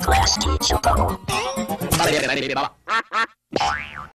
Class teacher.